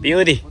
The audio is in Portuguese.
Beauty.